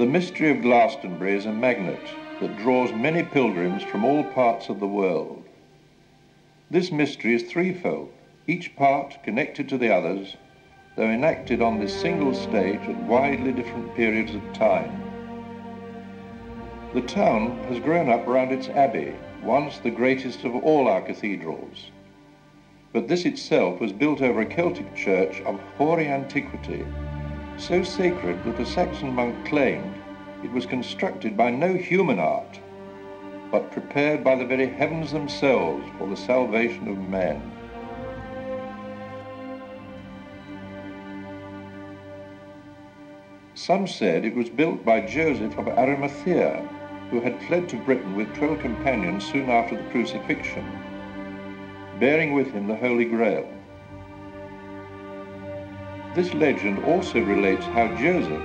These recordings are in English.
The mystery of Glastonbury is a magnet that draws many pilgrims from all parts of the world. This mystery is threefold, each part connected to the others, though enacted on this single stage at widely different periods of time. The town has grown up around its abbey, once the greatest of all our cathedrals. But this itself was built over a Celtic church of hoary antiquity, so sacred that a Saxon monk claimed it was constructed by no human art, but prepared by the very heavens themselves for the salvation of men. Some said it was built by Joseph of Arimathea, who had fled to Britain with twelve companions soon after the crucifixion, bearing with him the Holy Grail. This legend also relates how Joseph,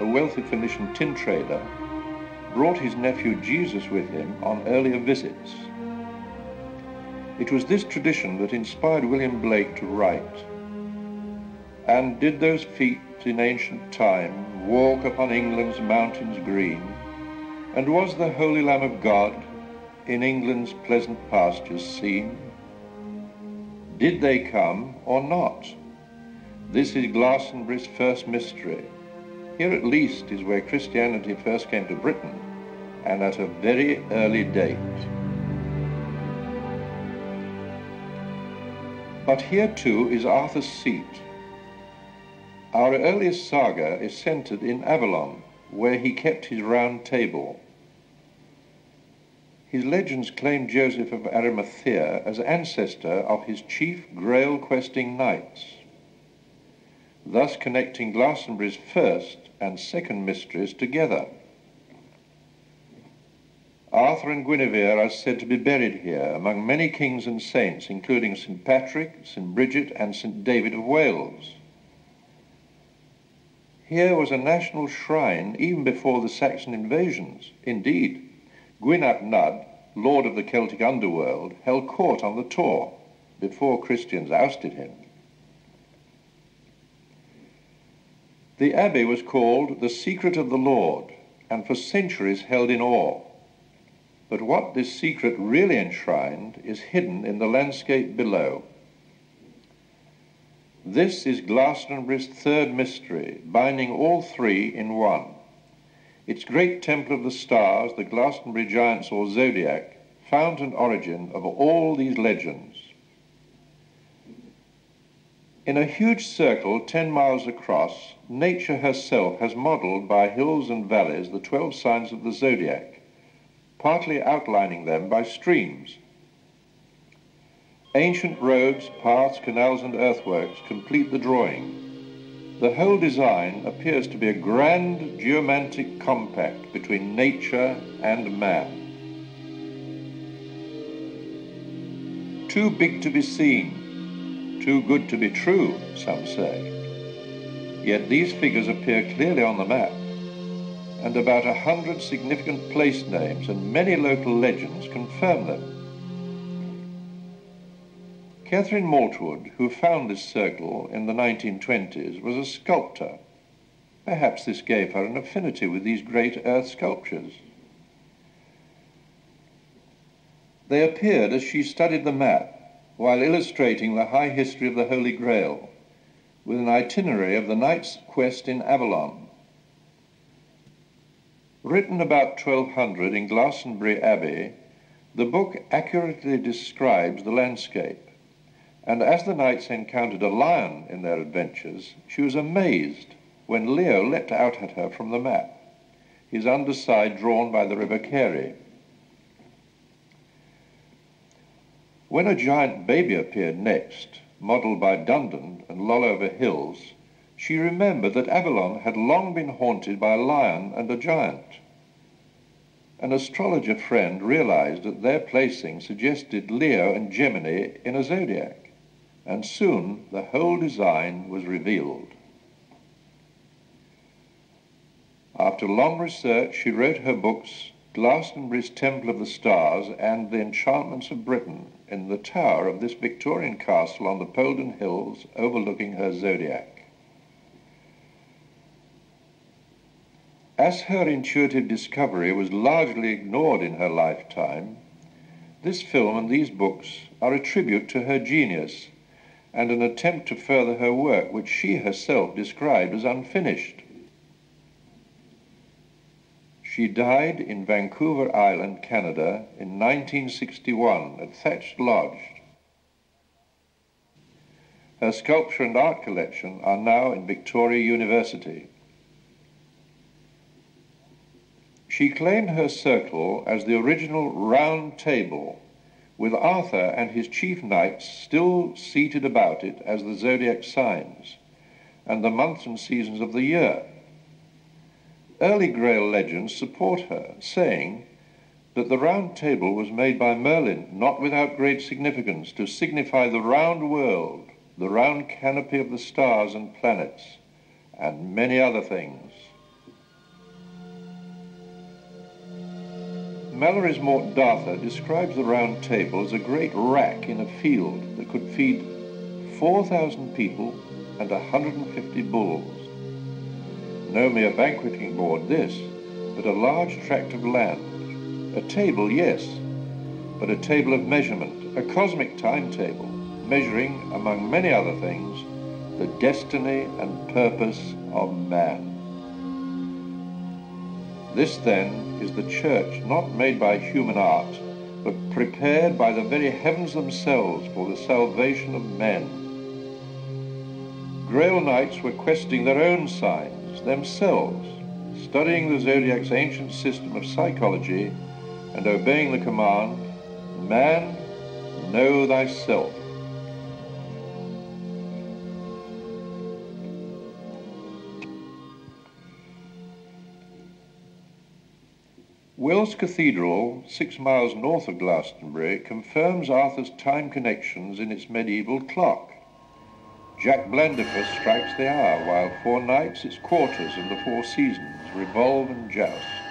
a wealthy Phoenician tin trader, brought his nephew Jesus with him on earlier visits. It was this tradition that inspired William Blake to write, And did those feet in ancient time walk upon England's mountains green, and was the Holy Lamb of God in England's pleasant pastures seen? Did they come or not? This is Glastonbury's first mystery. Here at least is where Christianity first came to Britain, and at a very early date. But here too is Arthur's seat. Our earliest saga is centered in Avalon, where he kept his round table. His legends claim Joseph of Arimathea as ancestor of his chief grail questing knights, thus connecting Glastonbury's first and second mysteries together. Arthur and Guinevere are said to be buried here among many kings and saints, including St. Patrick, St. Bridget, and St. David of Wales. Here was a national shrine even before the Saxon invasions. Indeed, Gwyn ap Nudd, lord of the Celtic underworld, held court on the Tor before Christians ousted him. The abbey was called the Secret of the Lord and for centuries held in awe. But what this secret really enshrined is hidden in the landscape below. This is Glastonbury's third mystery, binding all three in one. Its great temple of the stars, the Glastonbury Giants or Zodiac, fount and origin of all these legends. In a huge circle 10 miles across, nature herself has modelled by hills and valleys the 12 signs of the zodiac, partly outlining them by streams. Ancient roads, paths, canals and earthworks complete the drawing. The whole design appears to be a grand geomantic compact between nature and man. Too big to be seen, too good to be true, some say. Yet these figures appear clearly on the map, and about a hundred significant place names and many local legends confirm them. Katherine Maltwood, who found this circle in the 1920s, was a sculptor. Perhaps this gave her an affinity with these great earth sculptures. They appeared as she studied the map while illustrating the high history of the Holy Grail with an itinerary of the knight's quest in Avalon. Written about 1200 in Glastonbury Abbey, the book accurately describes the landscape. And as the knights encountered a lion in their adventures, she was amazed when Leo leapt out at her from the map, his underside drawn by the river Cary. When a giant baby appeared next, modelled by Dundon and Lollover Hills, she remembered that Avalon had long been haunted by a lion and a giant. An astrologer friend realized that their placing suggested Leo and Gemini in a zodiac and soon the whole design was revealed. After long research, she wrote her books Glastonbury's Temple of the Stars and The Enchantments of Britain in the tower of this Victorian castle on the Polden Hills overlooking her zodiac. As her intuitive discovery was largely ignored in her lifetime, this film and these books are a tribute to her genius and an attempt to further her work, which she herself described as unfinished. She died in Vancouver Island, Canada in 1961 at Thatched Lodge. Her sculpture and art collection are now in Victoria University. She claimed her circle as the original round table, with Arthur and his chief knights still seated about it as the zodiac signs, and the months and seasons of the year. Early Grail legends support her, saying that the round table was made by Merlin not without great significance to signify the round world, the round canopy of the stars and planets, and many other things. Malory's Mort D'Arthur describes the round table as a great rack in a field that could feed 4,000 people and 150 bulls. No mere banqueting board this, but a large tract of land. A table, yes, but a table of measurement, a cosmic timetable, measuring, among many other things, the destiny and purpose of man. This, then, is the church not made by human art, but prepared by the very heavens themselves for the salvation of men. Grail Knights were questing their own sign, themselves, studying the zodiac's ancient system of psychology and obeying the command, Man, know thyself. Wells Cathedral, six miles north of Glastonbury, confirms Arthur's time connections in its medieval clock. Jack Blandiver strikes the hour, while four knights its quarters and the four seasons revolve and joust.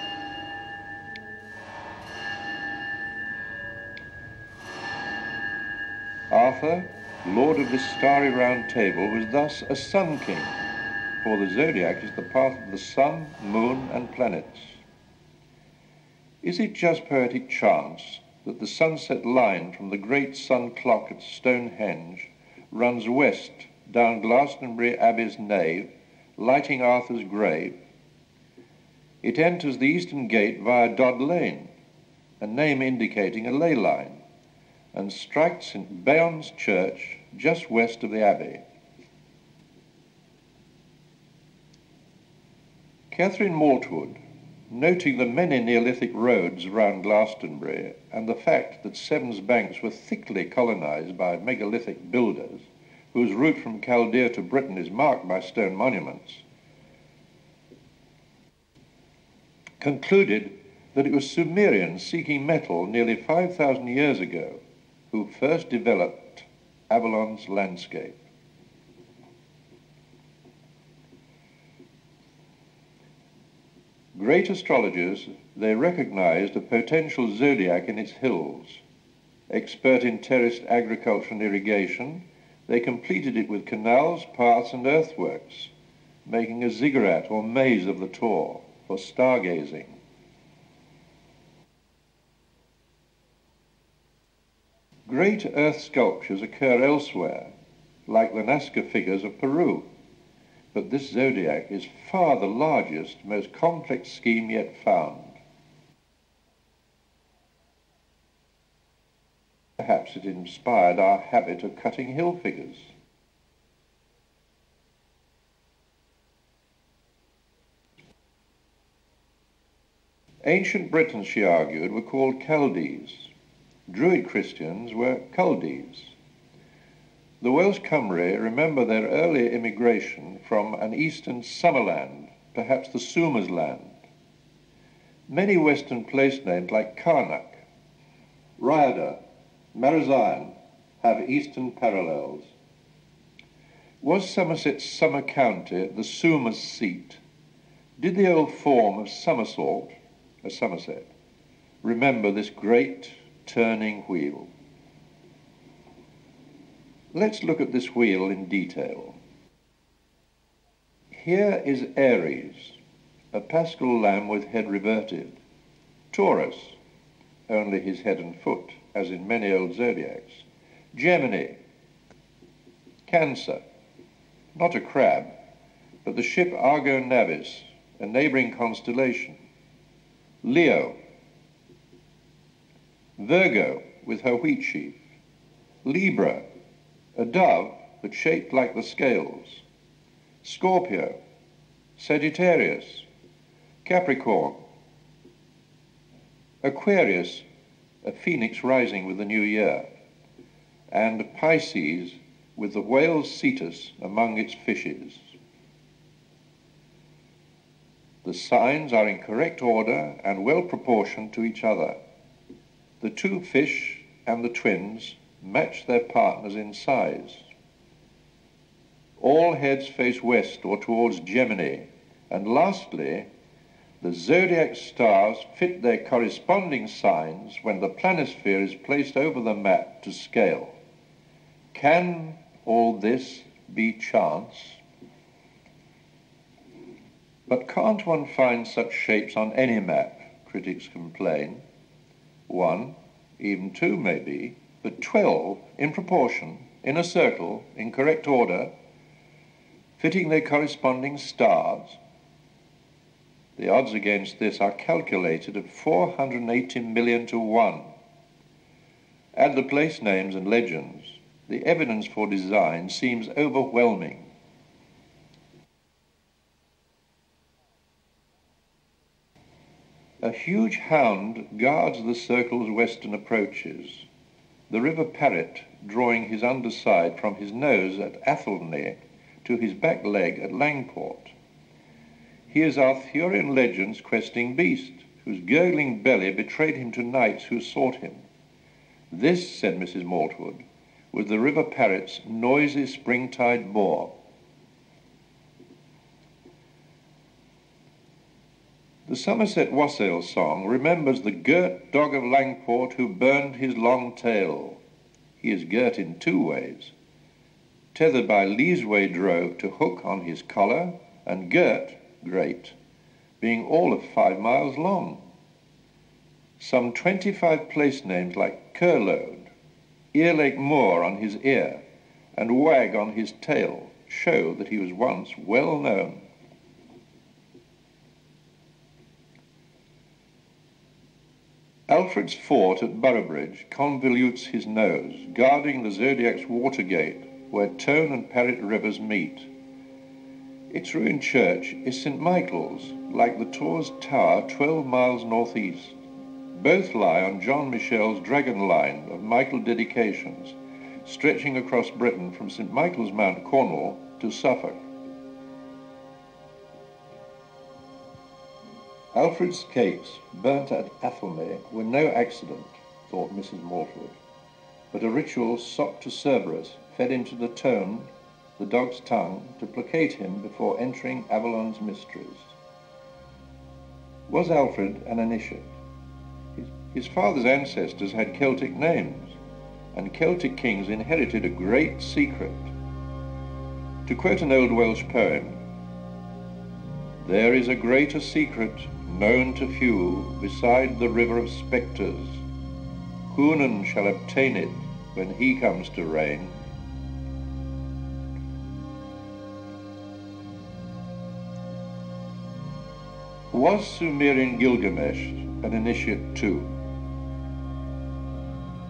Arthur, lord of this starry round table, was thus a sun king, for the zodiac is the path of the sun, moon, and planets. Is it just poetic chance that the sunset line from the great sun clock at Stonehenge runs west down Glastonbury Abbey's nave, lighting Arthur's grave. It enters the eastern gate via Dod Lane, a name indicating a ley line, and strikes St. Beon's Church just west of the Abbey. Katherine Maltwood, noting the many Neolithic roads around Glastonbury and the fact that Severn's banks were thickly colonized by megalithic builders, whose route from Chaldea to Britain is marked by stone monuments, concluded that it was Sumerians seeking metal nearly 5,000 years ago who first developed Avalon's landscape. Great astrologers, they recognized a potential zodiac in its hills. Expert in terraced agriculture and irrigation, they completed it with canals, paths, and earthworks, making a ziggurat or maze of the Tor for stargazing. Great earth sculptures occur elsewhere, like the Nazca figures of Peru, but this zodiac is far the largest, most complex scheme yet found. It inspired our habit of cutting hill figures. Ancient Britons, she argued, were called Chaldees. Druid Christians were Chaldees. The Welsh Cymry remember their early immigration from an eastern summerland, perhaps the Suma's land. Many western place names like Carnac, Rhyadr, Marazion have eastern parallels. Was Somerset's summer county the Suma's seat? Did the old form of somersault, a Somerset, remember this great turning wheel? Let's look at this wheel in detail. Here is Aries, a paschal lamb with head reverted. Taurus, only his head and foot, as in many old zodiacs. Gemini, Cancer, not a crab, but the ship Argo Navis, a neighbouring constellation. Leo, Virgo with her wheat sheaf. Libra, a dove but shaped like the scales. Scorpio, Sagittarius, Capricorn, Aquarius, a phoenix rising with the new year, and Pisces with the whale Cetus among its fishes. The signs are in correct order and well proportioned to each other. The two fish and the twins match their partners in size. All heads face west or towards Gemini. And lastly, the zodiac stars fit their corresponding signs when the planisphere is placed over the map to scale. Can all this be chance? But can't one find such shapes on any map, critics complain. One, even two maybe, but twelve in proportion, in a circle, in correct order, fitting their corresponding stars. The odds against this are calculated at 480 million to 1. Add the place names and legends, the evidence for design seems overwhelming. A huge hound guards the circle's western approaches, the river Parrett drawing his underside from his nose at Athelney to his back leg at Langport. He is Arthurian legend's questing beast, whose gurgling belly betrayed him to knights who sought him. This, said Mrs. Maltwood, was the river Parrett's noisy springtide boar. The Somerset Wassail song remembers the girt dog of Langport who burned his long tail. He is girt in two ways. Tethered by Leasway drove to hook on his collar, and girt, great, being all of five miles long. Some twenty-five place names like Curload, Earlake Moor on his ear, and Wagg on his tail show that he was once well known. Alfred's fort at Burrowbridge convolutes his nose, guarding the Zodiac's watergate, where Tone and Parrett rivers meet. Its ruined church is St. Michael's, like the Tor's Tower 12 miles northeast. Both lie on John Michell's dragon line of Michael dedications, stretching across Britain from St. Michael's Mount, Cornwall, to Suffolk. Alfred's cakes, burnt at Athelney, were no accident, thought Mrs. Maltwood, but a ritual sop to Cerberus, fed into the tone, the dog's tongue, to placate him before entering Avalon's mysteries. Was Alfred an initiate? His, father's ancestors had Celtic names, and Celtic kings inherited a great secret. To quote an old Welsh poem, there is a greater secret known to few, beside the river of spectres. Cunan shall obtain it when he comes to reign. Was Sumerian Gilgamesh an initiate too?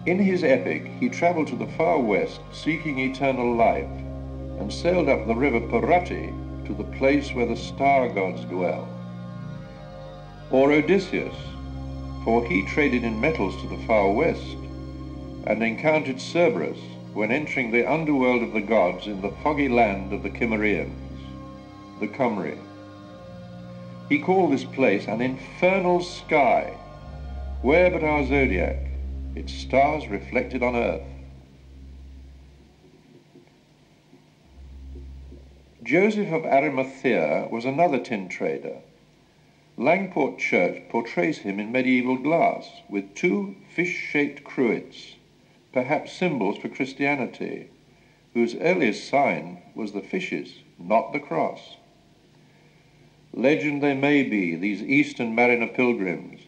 In his epic, he traveled to the far west seeking eternal life and sailed up the river Parati to the place where the star gods dwell or Odysseus, for he traded in metals to the far west, and encountered Cerberus when entering the underworld of the gods in the foggy land of the Cimmerians, the Cymry. He called this place an infernal sky, where but our zodiac, its stars reflected on earth. Joseph of Arimathea was another tin trader Langport Church portrays him in medieval glass with two fish-shaped cruets, perhaps symbols for Christianity, whose earliest sign was the fishes, not the cross. Legend they may be, these eastern mariner pilgrims,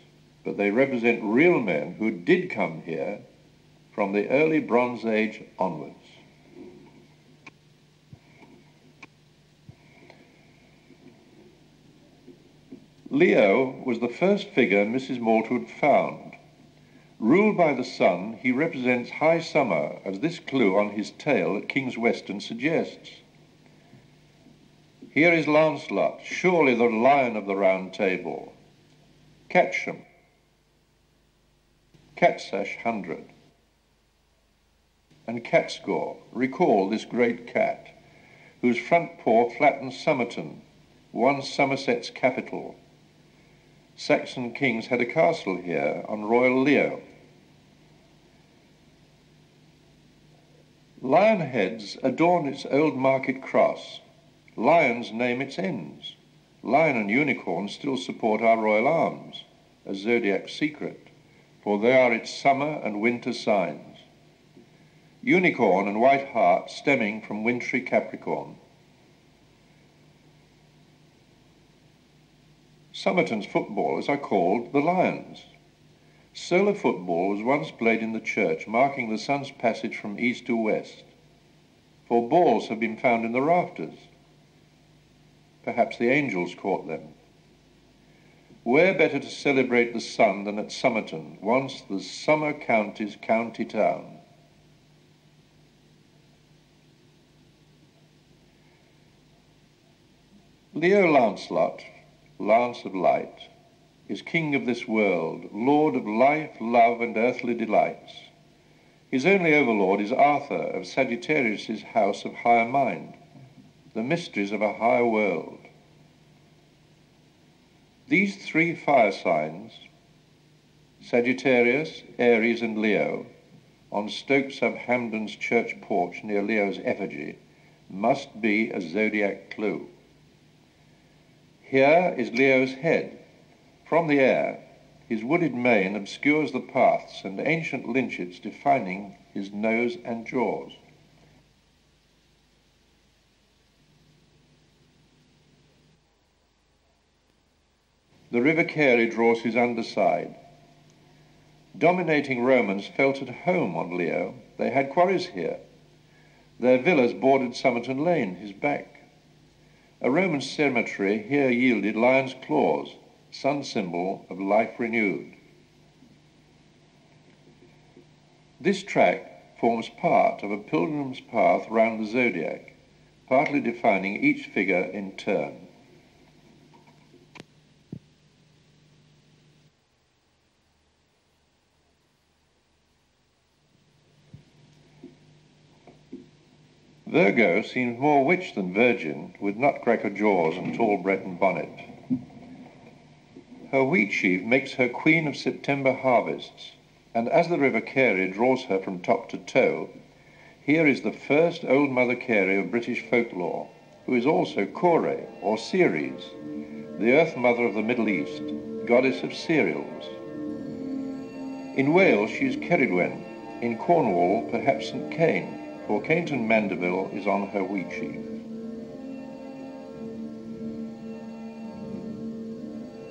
but they represent real men who did come here from the early Bronze Age onwards. Leo was the first figure Mrs. Maltwood found. Ruled by the sun, he represents high summer, as this clue on his tail at King's Weston suggests. Here is Lancelot, surely the lion of the round table. Catsham, Catsash hundred, and Catscore, recall this great cat, whose front paw flattens Somerton, once Somerset's capital, Saxon kings had a castle here on Royal Leo. Lion heads adorn its old market cross. Lions name its ends. Lion and unicorn still support our royal arms, a zodiac secret, for they are its summer and winter signs. Unicorn and white hart stemming from wintry Capricorn. Somerton's footballers are called the Lions. Solar football was once played in the church, marking the sun's passage from east to west. For balls have been found in the rafters. Perhaps the angels caught them. Where better to celebrate the sun than at Somerton, once the summer county's county town? Leo Lancelot Lance of Light, is king of this world, lord of life, love, and earthly delights. His only overlord is Arthur of Sagittarius's house of higher mind, the mysteries of a higher world. These three fire signs, Sagittarius, Aries, and Leo, on Stoke Hampden's church porch near Leo's effigy, must be a zodiac clue. Here is Leo's head. From the air, his wooded mane obscures the paths and ancient lynchets defining his nose and jaws. The River Cary draws his underside. Dominating Romans felt at home on Leo. They had quarries here. Their villas bordered Somerton Lane, his back. A Roman cemetery here yielded lion's claws, sun symbol of life renewed. This track forms part of a pilgrim's path round the zodiac, partly defining each figure in turn. Virgo seems more witch than virgin, with nutcracker jaws and tall Breton bonnet. Her wheat sheaf makes her queen of September harvests, and as the River Cary draws her from top to toe, here is the first Old Mother Carey of British folklore, who is also Kore, or Ceres, the Earth Mother of the Middle East, goddess of cereals. In Wales she is Cerridwen, in Cornwall perhaps St. Keyne, for Keinton Mandeville is on her wheat sheaf.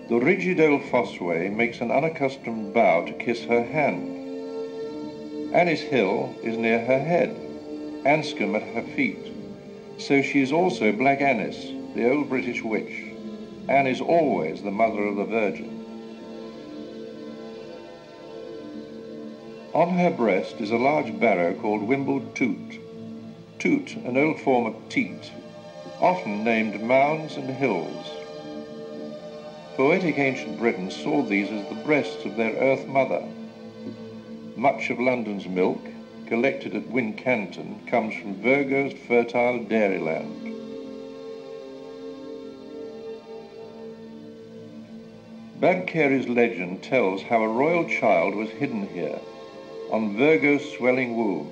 The rigid old Fossway makes an unaccustomed bow to kiss her hand. Annis Hill is near her head, Anscombe at her feet. So she is also Black Annis, the old British witch. Anne is always the mother of the Virgin. On her breast is a large barrow called Wimble Toot. Toot, an old form of teat, often named mounds and hills. Poetic ancient Britons saw these as the breasts of their earth mother. Much of London's milk, collected at Wincanton, comes from Virgo's fertile dairyland. Babcary's legend tells how a royal child was hidden here on Virgo's swelling womb,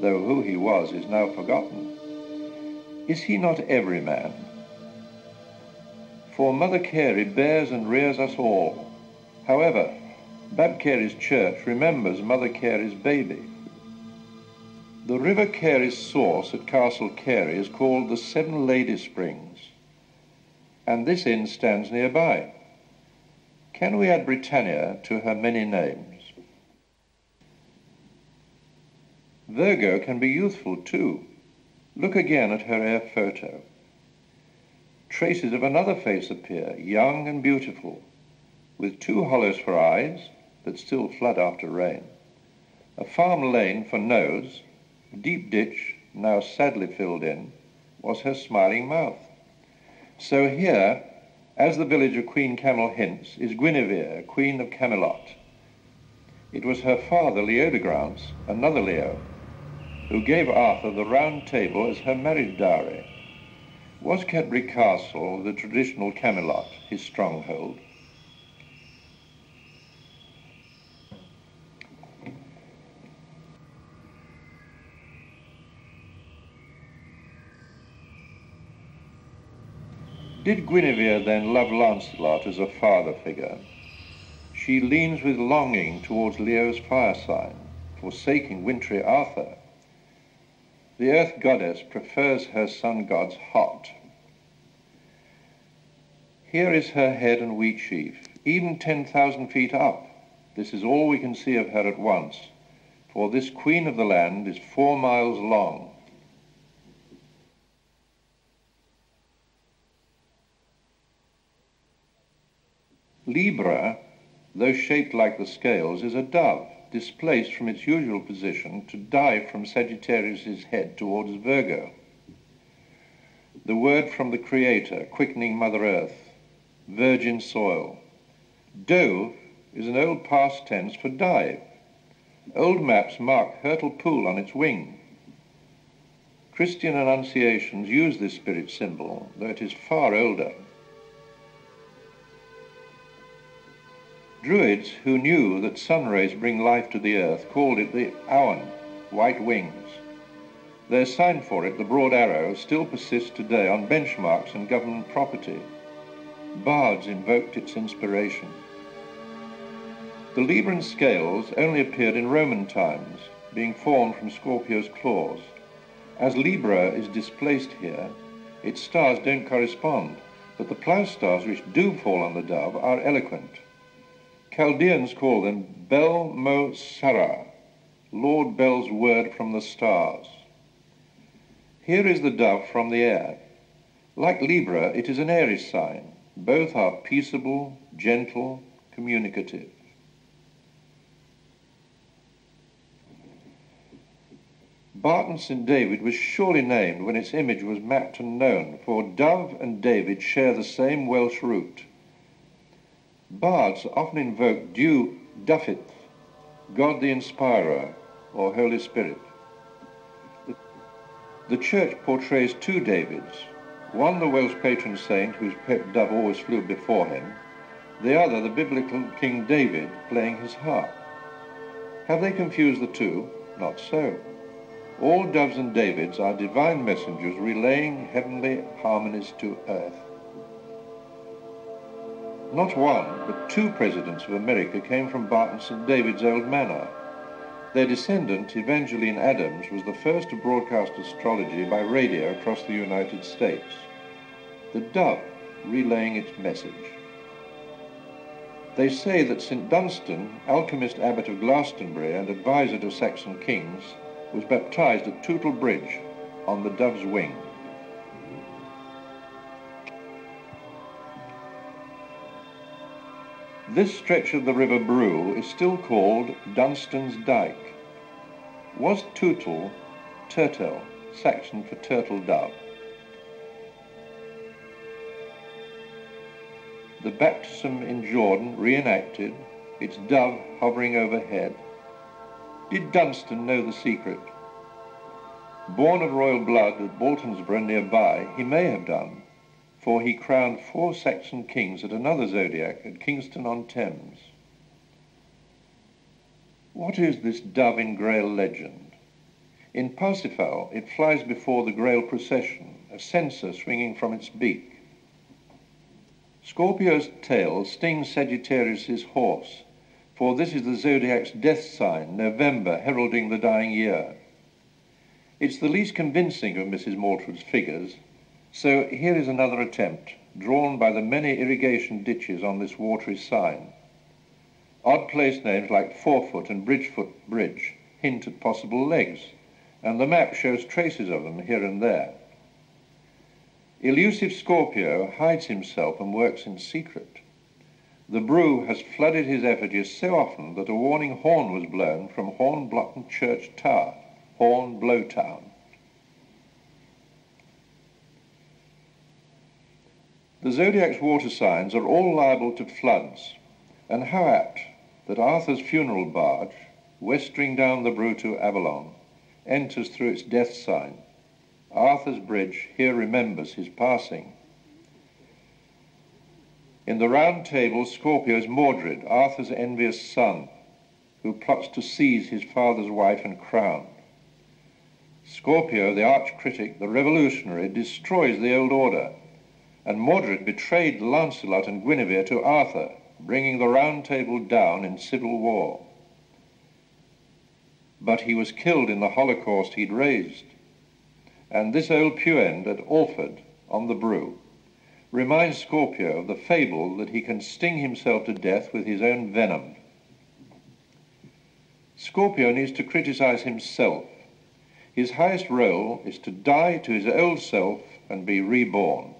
though who he was is now forgotten. Is he not every man? For Mother Carey bears and rears us all. However, Babcary's church remembers Mother Carey's baby. The River Cary's source at Castle Cary is called the Seven Lady Springs, and this inn stands nearby. Can we add Britannia to her many names? Virgo can be youthful too. Look again at her air photo. Traces of another face appear, young and beautiful, with two hollows for eyes that still flood after rain, a farm lane for nose, a deep ditch, now sadly filled in, was her smiling mouth. So here, as the village of Queen Camel hints, is Guinevere, Queen of Camelot. It was her father, Leodegrance, another Leo, who gave Arthur the round table as her marriage dowry. Was Cadbury Castle the traditional Camelot, his stronghold? Did Guinevere then love Lancelot as a father figure? She leans with longing towards Leo's fireside, forsaking wintry Arthur the earth goddess prefers her sun gods hot. Here is her head and wheat sheaf, even 10,000 feet up. This is all we can see of her at once, for this queen of the land is four miles long. Libra, though shaped like the scales, is a dove displaced from its usual position to dive from Sagittarius's head towards Virgo. The word from the Creator, quickening Mother Earth, virgin soil. Dove is an old past tense for dive. Old maps mark Hurtle Pool on its wing. Christian annunciations use this spirit symbol, though it is far older. Druids who knew that sun rays bring life to the earth called it the awen, white wings. Their sign for it, the broad arrow, still persists today on benchmarks and government property. Bards invoked its inspiration. The Libran scales only appeared in Roman times, being formed from Scorpio's claws. As Libra is displaced here, its stars don't correspond, but the plough stars which do fall on the dove are eloquent. Chaldeans call them Bel Mo Sarah, Lord Bel's word from the stars. Here is the dove from the air. Like Libra, it is an Aries sign. Both are peaceable, gentle, communicative. Barton St. David was surely named when its image was mapped and known, for dove and David share the same Welsh root. Bards often invoke Duw Dyfed, God the Inspirer, or Holy Spirit. The church portrays two Davids, one the Welsh patron saint whose pet dove always flew before him, the other the biblical King David playing his harp. Have they confused the two? Not so. All doves and Davids are divine messengers relaying heavenly harmonies to earth. Not one, but two presidents of America came from Barton St. David's old manor. Their descendant, Evangeline Adams, was the first to broadcast astrology by radio across the United States. The dove relaying its message. They say that St. Dunstan, alchemist abbot of Glastonbury and advisor to Saxon kings, was baptized at Tootle Bridge on the dove's wing. This stretch of the River Brue is still called Dunstan's Dyke. Was Tootle, turtle, Saxon for turtle dove? The baptism in Jordan reenacted, its dove hovering overhead. Did Dunstan know the secret? Born of royal blood at Baltonsborough nearby, he may have done, for he crowned four Saxon kings at another zodiac at Kingston on Thames. What is this dove in Grail legend? In Parsifal, it flies before the Grail procession, a censer swinging from its beak. Scorpio's tail stings Sagittarius's horse, for this is the zodiac's death sign, November, heralding the dying year. It's the least convincing of Mrs. Maltwood's figures, so here is another attempt. drawn by the many irrigation ditches on this watery sign. Odd place names like Forefoot and Bridgefoot Bridge hint at possible legs, and the map shows traces of them here and there. Elusive Scorpio hides himself and works in secret. The Brue has flooded his effigies so often that a warning horn was blown from Hornblotton Church Tower, Horn Blowtown. The zodiac's water signs are all liable to floods, and how apt that Arthur's funeral barge, westering down the Brue to Avalon, enters through its death sign. Arthur's bridge here remembers his passing. In the round table, Scorpio is Mordred, Arthur's envious son, who plots to seize his father's wife and crown. Scorpio, the arch critic, the revolutionary, destroys the old order and Mordred betrayed Lancelot and Guinevere to Arthur, bringing the Round Table down in civil war. But he was killed in the holocaust he'd raised. And this old puend at Alford on the Brue reminds Scorpio of the fable that he can sting himself to death with his own venom. Scorpio needs to criticize himself. His highest role is to die to his old self and be reborn.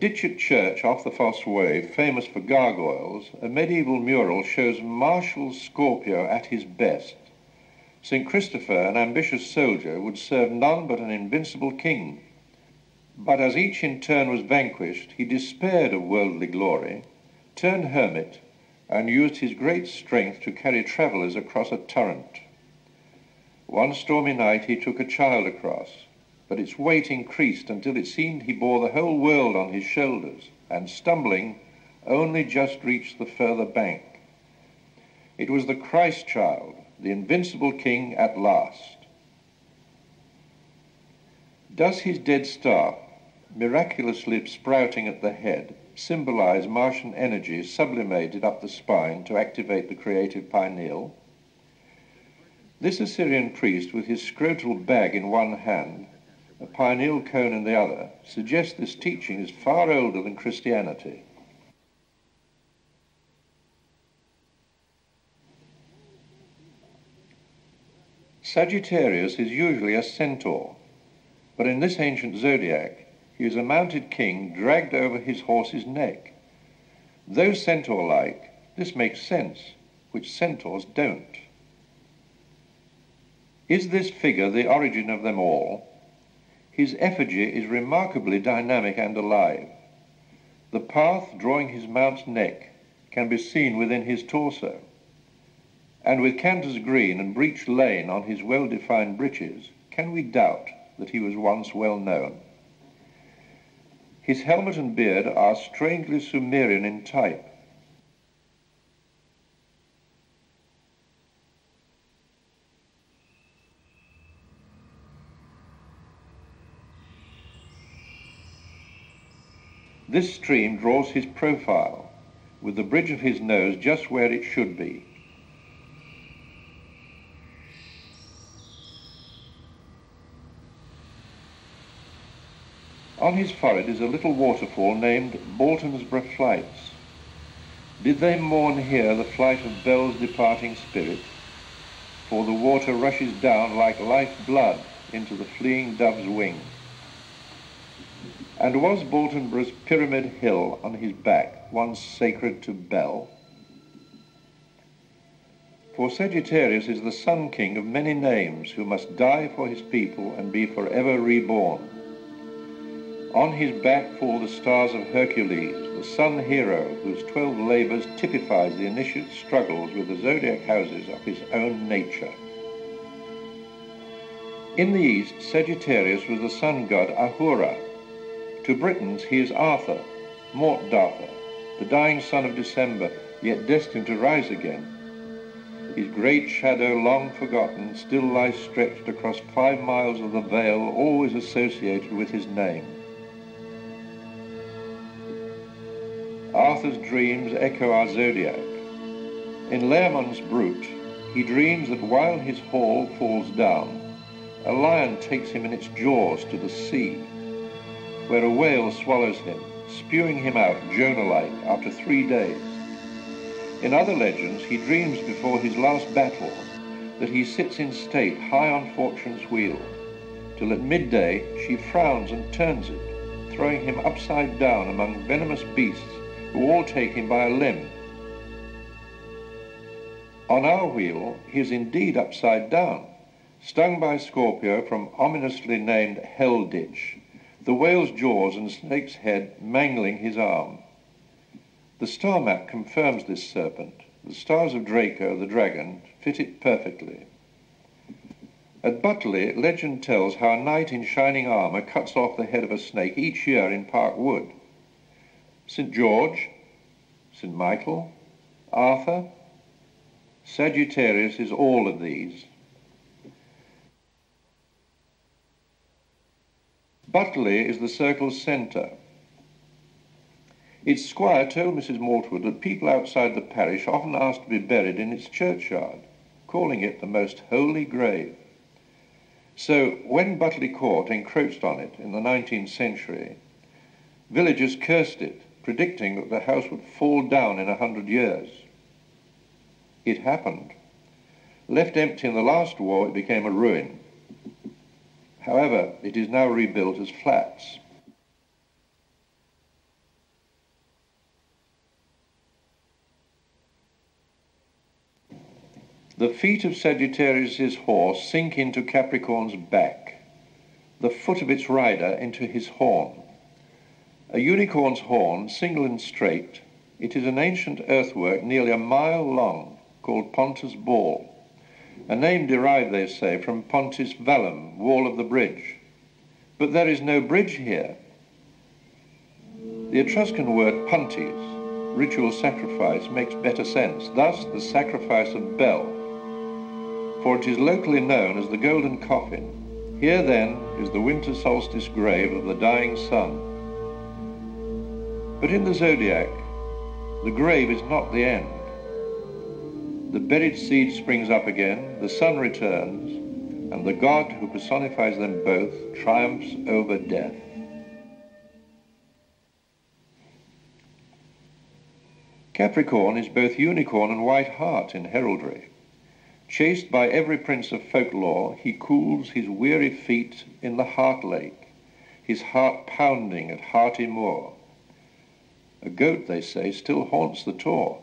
At Church off the Fosse Way, famous for gargoyles, a medieval mural shows martial Scorpio at his best. St. Christopher, an ambitious soldier, would serve none but an invincible king. But as each in turn was vanquished, he despaired of worldly glory, turned hermit, and used his great strength to carry travellers across a torrent. One stormy night he took a child across, but its weight increased until it seemed he bore the whole world on his shoulders, and stumbling, only just reached the further bank. It was the Christ child, the invincible king at last. Does his dead staff, miraculously sprouting at the head, symbolize Martian energy sublimated up the spine to activate the creative pineal? This Assyrian priest, with his scrotal bag in one hand, pineal cone in the other, suggests this teaching is far older than Christianity. Sagittarius is usually a centaur, but in this ancient zodiac, he is a mounted king dragged over his horse's neck. Though centaur-like, this makes sense, which centaurs don't. Is this figure the origin of them all, his effigy is remarkably dynamic and alive. The path drawing his mount's neck can be seen within his torso. And with Cantor's Green and Breech Lane on his well-defined breeches, can we doubt that he was once well known? His helmet and beard are strangely Sumerian in type, This stream draws his profile, with the bridge of his nose just where it should be. On his forehead is a little waterfall named Baltonsborough Flights. Did they mourn here the flight of Bel's departing spirit? For the water rushes down like life blood into the fleeing dove's wing. And was Baltonborough's Pyramid Hill on his back once sacred to Bel? For Sagittarius is the Sun King of many names who must die for his people and be forever reborn. On his back fall the stars of Hercules, the sun hero whose twelve labors typifies the initiate struggles with the zodiac houses of his own nature. In the east, Sagittarius was the sun god Ahura, to Britons he is Arthur, Mort Darthur, the dying son of December, yet destined to rise again. His great shadow, long forgotten, still lies stretched across five miles of the vale, always associated with his name. Arthur's dreams echo our zodiac. In Layamon's Brut, he dreams that while his hall falls down, a lion takes him in its jaws to the sea, where a whale swallows him, spewing him out Jonah-like after three days. In other legends, he dreams before his last battle that he sits in state high on fortune's wheel, till at midday she frowns and turns it, throwing him upside down among venomous beasts who all take him by a limb. On our wheel, he is indeed upside down, stung by Scorpio from ominously named Hell Ditch, the whale's jaws and snake's head mangling his arm. The star map confirms this serpent. The stars of Draco, the dragon, fit it perfectly. At Butleigh, legend tells how a knight in shining armour cuts off the head of a snake each year in Park Wood. St. George, St. Michael, Arthur, Sagittarius is all of these. Butleigh is the circle's centre. Its squire told Mrs. Maltwood that people outside the parish often asked to be buried in its churchyard, calling it the most holy grave. So when Butleigh Court encroached on it in the 19th century, villagers cursed it, predicting that the house would fall down in a hundred years. It happened. Left empty in the last war, it became a ruin. However, it is now rebuilt as flats. The feet of Sagittarius's horse sink into Capricorn's back, the foot of its rider into his horn. A unicorn's horn, single and straight, it is an ancient earthwork nearly a mile long called Ponter's Ball, a name derived, they say, from Pontis Vallum, wall of the bridge. But there is no bridge here. The Etruscan word pontes, ritual sacrifice, makes better sense, thus the sacrifice of Bel, for it is locally known as the Golden Coffin. Here, then, is the winter solstice grave of the dying sun. But in the zodiac, the grave is not the end. The buried seed springs up again, the sun returns, and the God who personifies them both triumphs over death. Capricorn is both unicorn and white hart in heraldry. Chased by every prince of folklore, he cools his weary feet in the heart lake, his heart pounding at Hearty Moor. A goat, they say, still haunts the tor.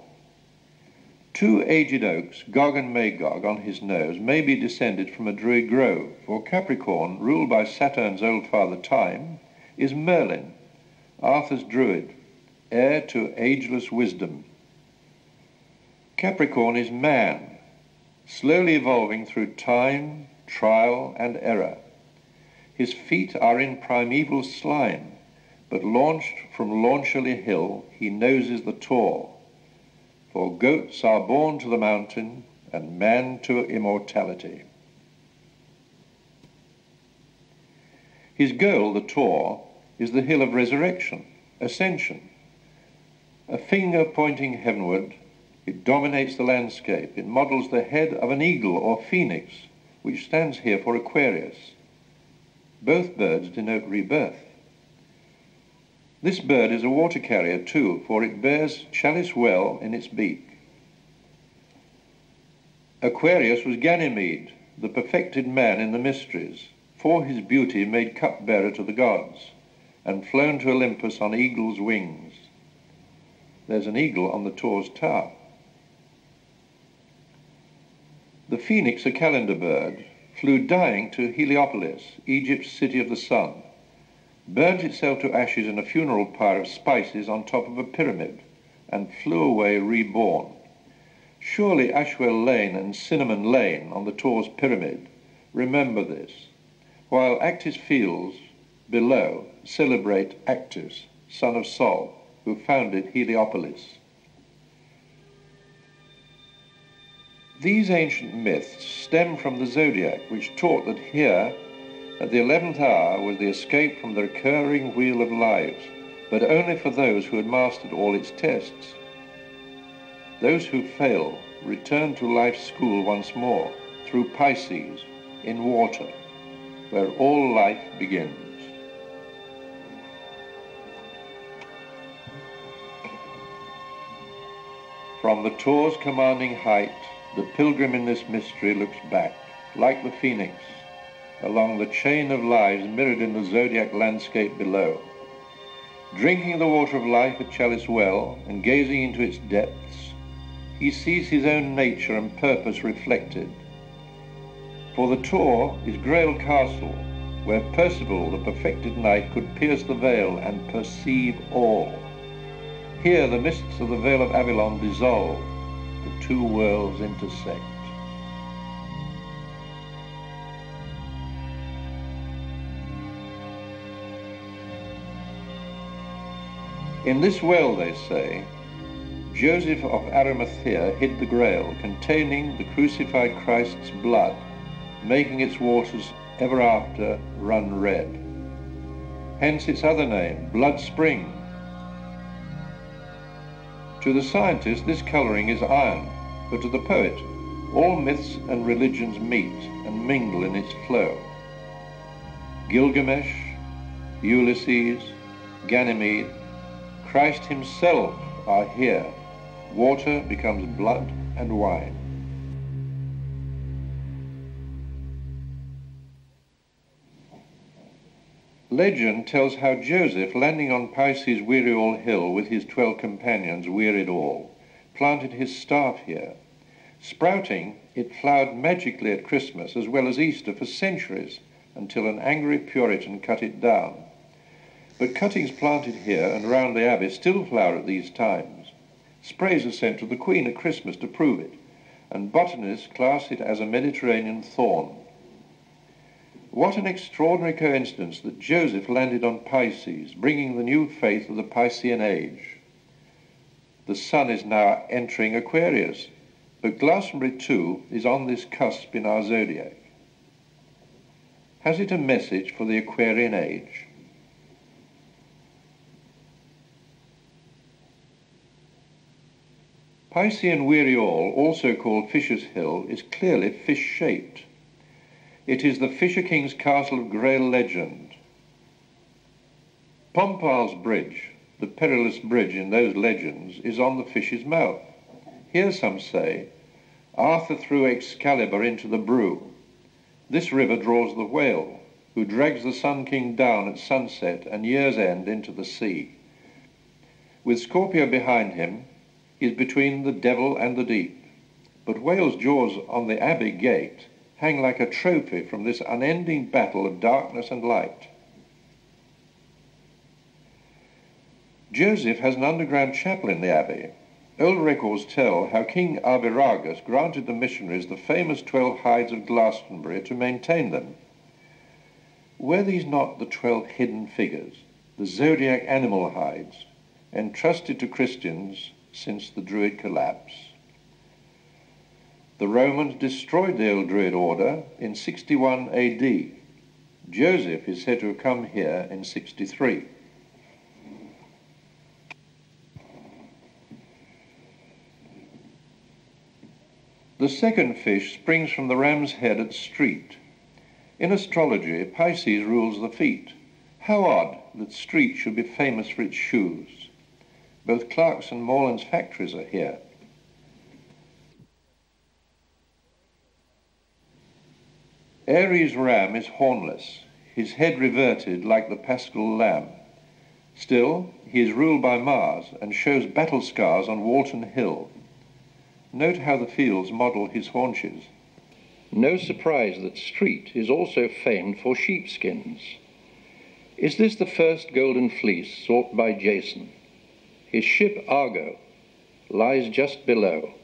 Two aged oaks, Gog and Magog, on his nose, may be descended from a druid grove, for Capricorn, ruled by Saturn's old father Time, is Merlin, Arthur's druid, heir to ageless wisdom. Capricorn is man, slowly evolving through time, trial, and error. His feet are in primeval slime, but launched from Launcherley Hill, he noses the Tor. For goats are born to the mountain, and man to immortality. His goal, the Tor, is the hill of resurrection, ascension. A finger pointing heavenward, it dominates the landscape. It models the head of an eagle or phoenix, which stands here for Aquarius. Both birds denote rebirth. This bird is a water carrier too, for it bears chalice well in its beak. Aquarius was Ganymede, the perfected man in the mysteries, for his beauty made cupbearer to the gods, and flown to Olympus on eagle's wings. There's an eagle on the Tor's tower. The phoenix, a calendar bird, flew dying to Heliopolis, Egypt's city of the sun, burnt itself to ashes in a funeral pyre of spices on top of a pyramid, and flew away reborn. Surely Ashwell Lane and Cinnamon Lane on the Tor's pyramid remember this, while Actis Fields below celebrate Actis, son of Sol, who founded Heliopolis. These ancient myths stem from the zodiac, which taught that here, at the eleventh hour, was the escape from the recurring wheel of lives, but only for those who had mastered all its tests. Those who fail return to life's school once more, through Pisces, in water. where all life begins. From the Tor's commanding height, the pilgrim in this mystery looks back, like the phoenix, along the chain of lives mirrored in the zodiac landscape below. Drinking the water of life at Chalice Well and gazing into its depths, he sees his own nature and purpose reflected. For the Tor is Grail Castle, where Percival, the perfected knight, could pierce the veil and perceive all. Here the mists of the Vale of Avalon dissolve, the two worlds intersect. In this well, they say, Joseph of Arimathea hid the grail containing the crucified Christ's blood, making its waters ever after run red. Hence its other name, Blood Spring, to the scientist, this colouring is iron, but to the poet, all myths and religions meet and mingle in its flow. Gilgamesh, Ulysses, Ganymede, Christ himself are here. Water becomes blood and wine. Legend tells how Joseph, landing on Pisces Weary Hill with his twelve companions, wearied all, planted his staff here. Sprouting, it flowered magically at Christmas as well as Easter for centuries until an angry Puritan cut it down. But cuttings planted here and round the Abbey still flower at these times. Sprays are sent to the Queen at Christmas to prove it, and botanists class it as a Mediterranean thorn. What an extraordinary coincidence that Joseph landed on Pisces, bringing the new faith of the Piscean age. The sun is now entering Aquarius, but Glastonbury too is on this cusp in our zodiac. Has it a message for the Aquarian age? Piscean Weary All, also called Fisher's Hill, is clearly fish-shaped. It is the Fisher King's Castle of Grail legend. Pomparles Bridge, the perilous bridge in those legends, is on the fish's mouth. Here, some say, Arthur threw Excalibur into the Brue. This river draws the whale, who drags the Sun King down at sunset and year's end into the sea. With Scorpio behind him, is between the devil and the deep. But whale's jaws on the Abbey gate hang like a trophy from this unending battle of darkness and light. Joseph has an underground chapel in the abbey. Old records tell how King Arviragus granted the missionaries the famous twelve hides of Glastonbury to maintain them. Were these not the twelve hidden figures, the zodiac animal hides, entrusted to Christians since the Druid collapse? The Romans destroyed the old Druid order in 61 AD. Joseph is said to have come here in 63. The second fish springs from the ram's head at Street. In astrology, Pisces rules the feet. How odd that Street should be famous for its shoes. Both Clark's and Morland's factories are here. Aries' ram is hornless, his head reverted like the paschal lamb. Still, he is ruled by Mars and shows battle scars on Walton Hill. Note how the fields model his haunches. No surprise that Street is also famed for sheepskins. Is this the first golden fleece sought by Jason? His ship Argo lies just below.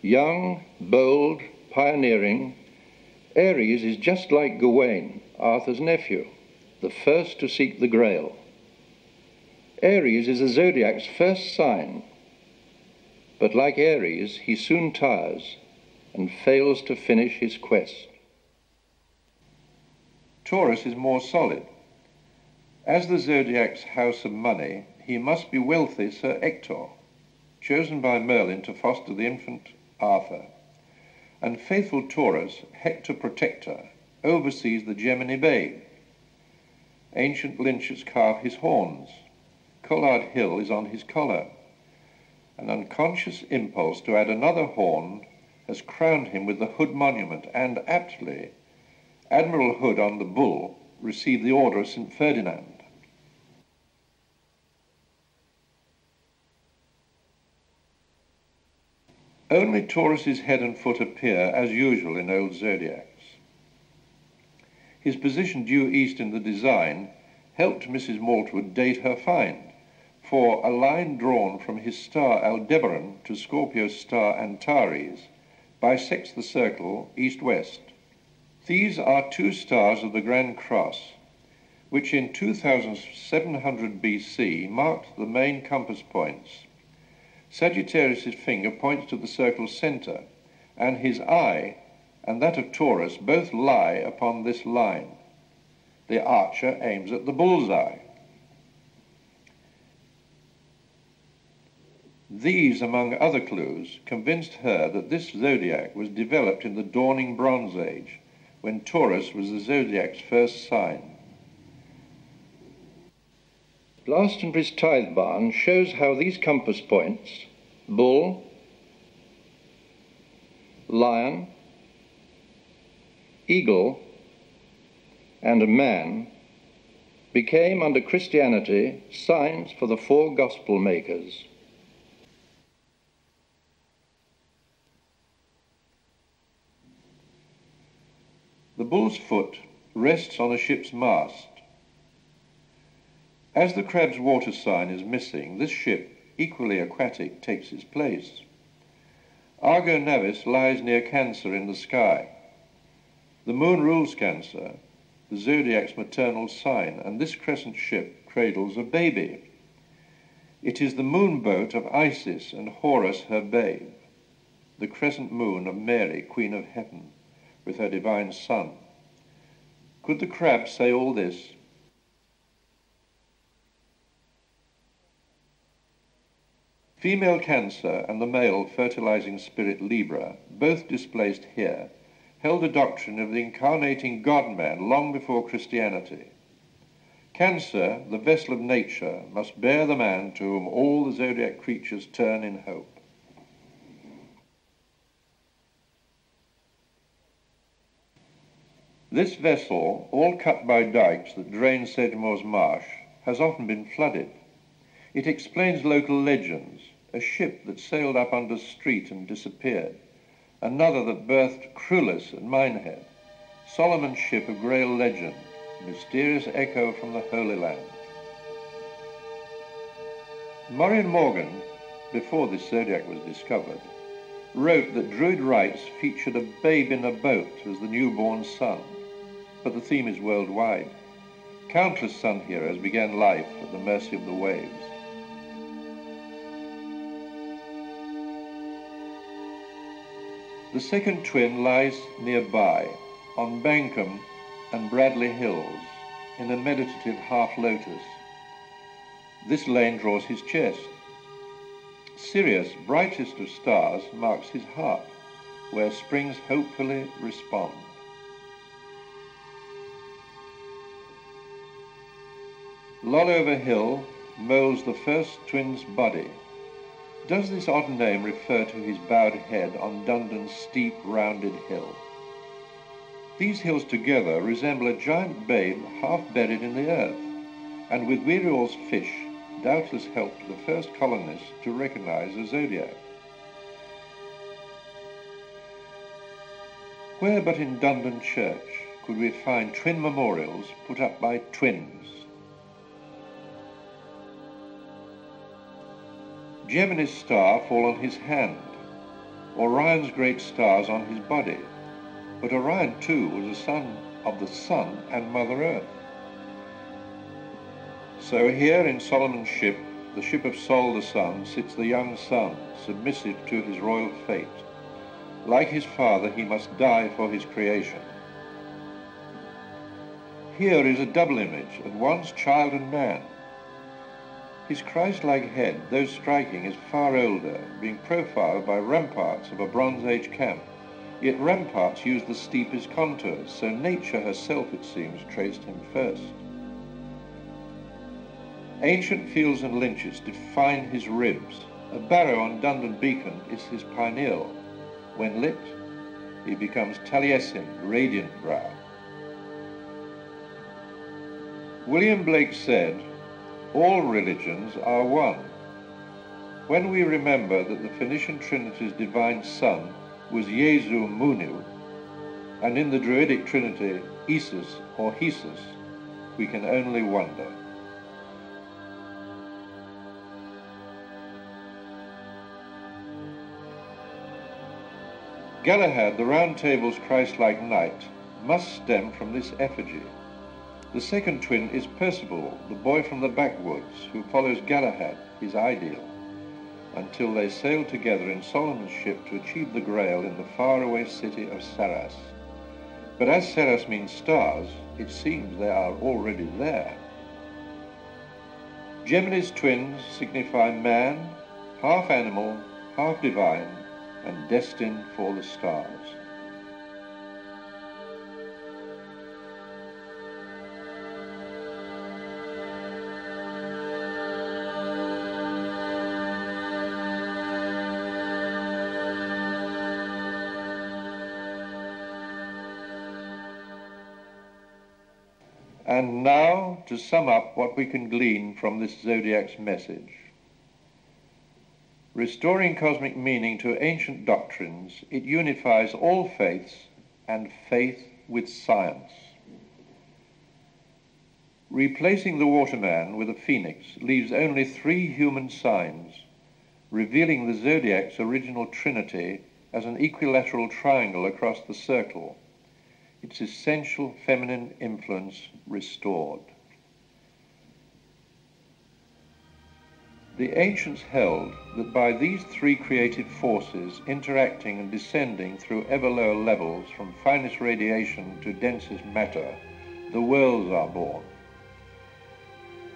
Young, bold, pioneering, Aries is just like Gawain, Arthur's nephew, the first to seek the Grail. Aries is the zodiac's first sign, but like Aries, he soon tires and fails to finish his quest. Taurus is more solid. As the zodiac's house of money, he must be wealthy Sir Ector, chosen by Merlin to foster the infant Arthur and faithful Taurus, Hector Protector, oversees the Gemini Bay. Ancient lynchets carve his horns. Collard Hill is on his collar. An unconscious impulse to add another horn has crowned him with the Hood Monument, and aptly, Admiral Hood on the bull received the Order of St. Ferdinand. Only Taurus's head and foot appear, as usual in old zodiacs. His position due east in the design helped Mrs. Maltwood date her find, for a line drawn from his star Aldebaran to Scorpio's star Antares bisects the circle east-west. These are two stars of the Grand Cross, which in 2700 BC marked the main compass points Sagittarius's finger points to the circle's center, and his eye and that of Taurus both lie upon this line. The archer aims at the bullseye. These, among other clues, convinced her that this zodiac was developed in the dawning Bronze Age, when Taurus was the zodiac's first sign. Glastonbury's tithe barn shows how these compass points, bull, lion, eagle, and a man, became under Christianity signs for the four gospel makers. The bull's foot rests on a ship's mast as the crab's water sign is missing, this ship, equally aquatic, takes its place. Argo Navis lies near Cancer in the sky. The moon rules Cancer, the zodiac's maternal sign, and this crescent ship cradles a baby. It is the moon boat of Isis and Horus, her babe, the crescent moon of Mary, Queen of Heaven, with her divine Son. Could the crab say all this Female Cancer and the male fertilizing spirit Libra, both displaced here, held a doctrine of the incarnating God-man long before Christianity. Cancer, the vessel of nature, must bear the man to whom all the zodiac creatures turn in hope. This vessel, all cut by dikes that drain Sedgemoor's marsh, has often been flooded. It explains local legends, a ship that sailed up under Street and disappeared, another that berthed Crulis at Minehead, Solomon's ship of Grail legend, mysterious echo from the Holy Land. Murray Morgan, before this zodiac was discovered, wrote that Druid rites featured a babe in a boat as the newborn sun, but the theme is worldwide. Countless sun heroes began life at the mercy of the waves. The second twin lies nearby, on Bankham and Bradley Hills, in a meditative half lotus. This lane draws his chest. Sirius, brightest of stars, marks his heart, where springs hopefully respond. Lollover Hill molds the first twin's body, does this odd name refer to his bowed head on Dundon's steep, rounded hill? These hills together resemble a giant babe half buried in the earth, and with Whewell's fish doubtless helped the first colonists to recognize the zodiac. Where but in Dundon Church could we find twin memorials put up by twins? Gemini's star fall on his hand, Orion's great stars on his body. But Orion too was a son of the sun and Mother Earth. So here in Solomon's ship, the ship of Sol the sun, sits the young sun, submissive to his royal fate. Like his father, he must die for his creation. Here is a double image, at once child and man, his Christ-like head, though striking, is far older, being profiled by ramparts of a Bronze Age camp, Yet ramparts use the steepest contours, so nature herself, it seems, traced him first. Ancient fields and lynches define his ribs. A barrow on Dundon Beacon is his pineal. When lit, he becomes Taliesin, radiant brow. William Blake said, all religions are one. When we remember that the Phoenician Trinity's divine son was Jesu Munu, and in the Druidic Trinity Isis or Hesus, we can only wonder. Galahad, the Round Table's Christ-like knight, must stem from this effigy. The second twin is Percival, the boy from the backwoods, who follows Galahad, his ideal, until they sail together in Solomon's ship to achieve the Grail in the faraway city of Sarras. But as Sarras means stars, it seems they are already there. Gemini's twins signify man, half animal, half divine, and destined for the stars. To sum up what we can glean from this zodiac's message. Restoring cosmic meaning to ancient doctrines, it unifies all faiths and faith with science. Replacing the waterman with a phoenix leaves only three human signs, revealing the zodiac's original trinity as an equilateral triangle across the circle its essential feminine influence restored. The ancients held that by these three creative forces interacting and descending through ever lower levels from finest radiation to densest matter, the worlds are born.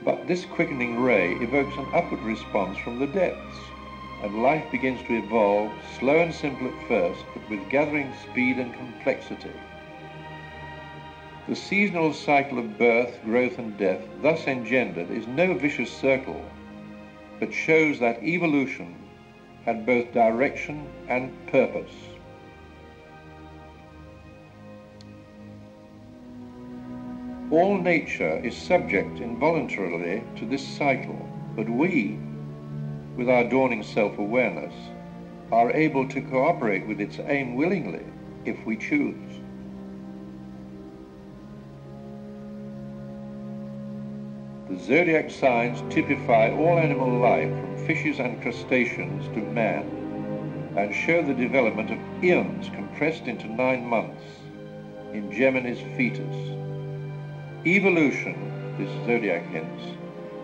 But this quickening ray evokes an upward response from the depths, and life begins to evolve, slow and simple at first, but with gathering speed and complexity. The seasonal cycle of birth, growth, and death thus engendered is no vicious circle, but shows that evolution had both direction and purpose. All nature is subject involuntarily to this cycle, but we, with our dawning self-awareness, are able to cooperate with its aim willingly if we choose. The zodiac signs typify all animal life from fishes and crustaceans to man and show the development of eons compressed into nine months in Gemini's fetus. Evolution, this zodiac hints,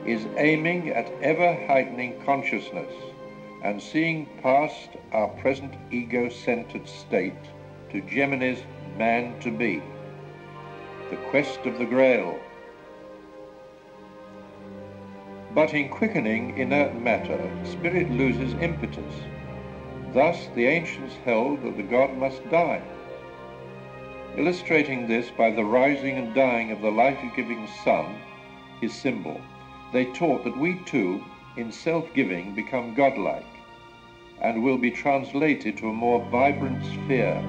is aiming at ever-heightening consciousness and seeing past our present ego-centered state to Gemini's man-to-be, the quest of the Grail, but in quickening inert matter, spirit loses impetus. Thus the ancients held that the god must die. Illustrating this by the rising and dying of the life-giving sun, his symbol, they taught that we too, in self-giving, become godlike and will be translated to a more vibrant sphere.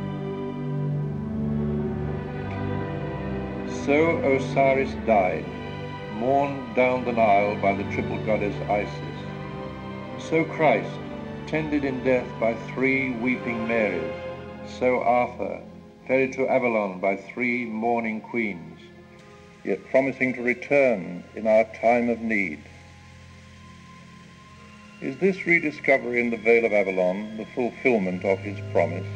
So Osiris died, mourned down the Nile by the triple goddess Isis. So Christ, tended in death by three weeping Marys, so Arthur, ferried to Avalon by three mourning queens, yet promising to return in our time of need. Is this rediscovery in the Vale of Avalon the fulfillment of his promise?